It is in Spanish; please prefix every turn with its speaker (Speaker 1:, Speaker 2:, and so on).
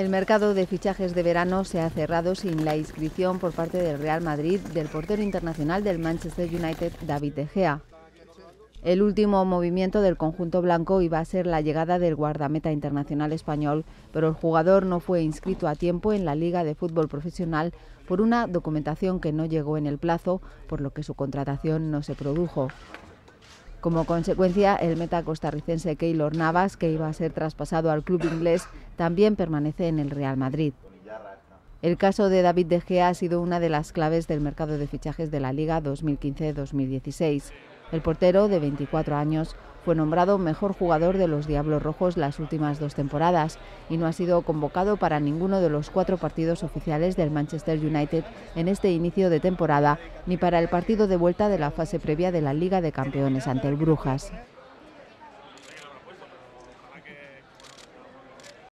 Speaker 1: El mercado de fichajes de verano se ha cerrado sin la inscripción por parte del Real Madrid del portero internacional del Manchester United, David De Gea. El último movimiento del conjunto blanco iba a ser la llegada del guardameta internacional español, pero el jugador no fue inscrito a tiempo en la Liga de Fútbol Profesional por una documentación que no llegó en el plazo, por lo que su contratación no se produjo. Como consecuencia, el meta costarricense Keylor Navas, que iba a ser traspasado al club inglés, también permanece en el Real Madrid. El caso de David De Gea ha sido una de las claves del mercado de fichajes de la Liga 2015-2016. El portero, de 24 años, fue nombrado mejor jugador de los Diablos Rojos las últimas dos temporadas y no ha sido convocado para ninguno de los cuatro partidos oficiales del Manchester United en este inicio de temporada ni para el partido de vuelta de la fase previa de la Liga de Campeones ante el Brujas.